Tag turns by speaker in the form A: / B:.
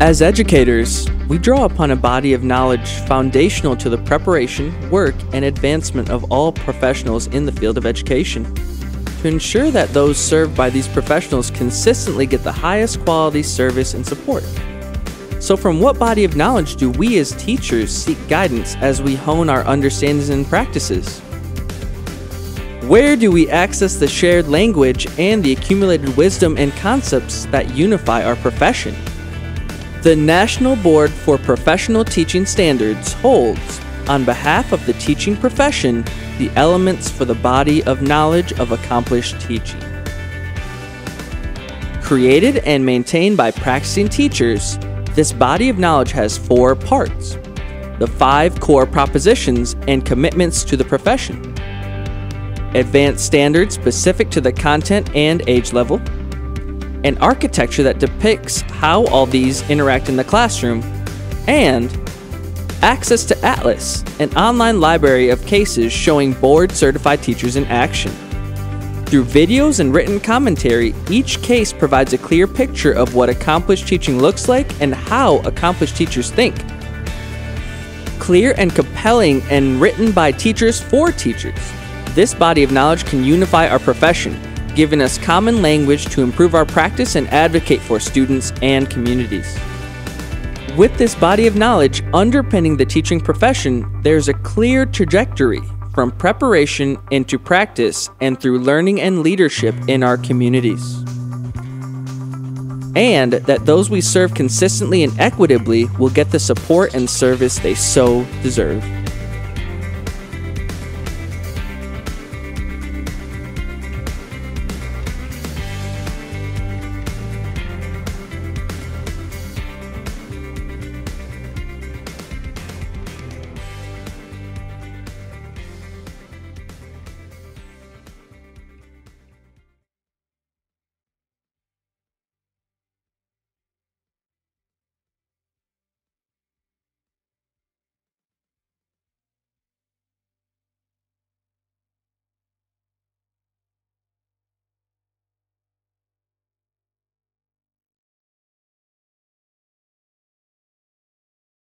A: As educators, we draw upon a body of knowledge foundational to the preparation, work, and advancement of all professionals in the field of education. To ensure that those served by these professionals consistently get the highest quality service and support. So, from what body of knowledge do we as teachers seek guidance as we hone our understandings and practices? Where do we access the shared language and the accumulated wisdom and concepts that unify our profession? The National Board for Professional Teaching Standards holds, on behalf of the teaching profession, the elements for the body of knowledge of accomplished teaching. Created and maintained by practicing teachers, this body of knowledge has four parts the five core propositions and commitments to the profession, advanced standards specific to the content and age level an architecture that depicts how all these interact in the classroom, and access to Atlas, an online library of cases showing board certified teachers in action. Through videos and written commentary, each case provides a clear picture of what accomplished teaching looks like and how accomplished teachers think. Clear and compelling and written by teachers for teachers. This body of knowledge can unify our profession, giving us common language to improve our practice and advocate for students and communities. With this body of knowledge underpinning the teaching profession, there's a clear trajectory from preparation into practice and through learning and leadership in our communities. And that those we serve consistently and equitably will get the support and service they so deserve.